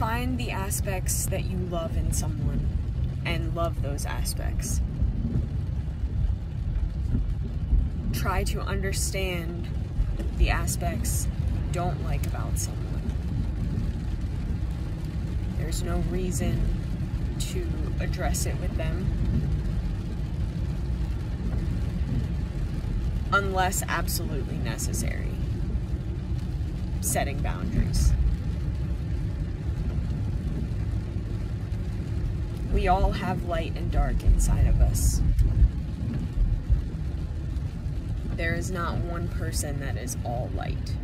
find the aspects that you love in someone and love those aspects. Try to understand the aspects you don't like about someone. There's no reason to address it with them unless absolutely necessary. Setting boundaries. We all have light and dark inside of us. There is not one person that is all light.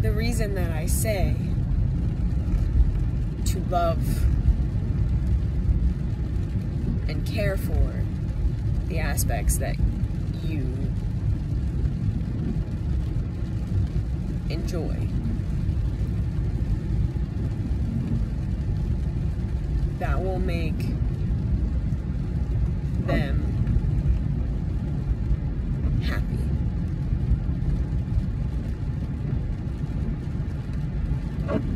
The reason that I say to love and care for the aspects that you enjoy. That will make them happy. Oh.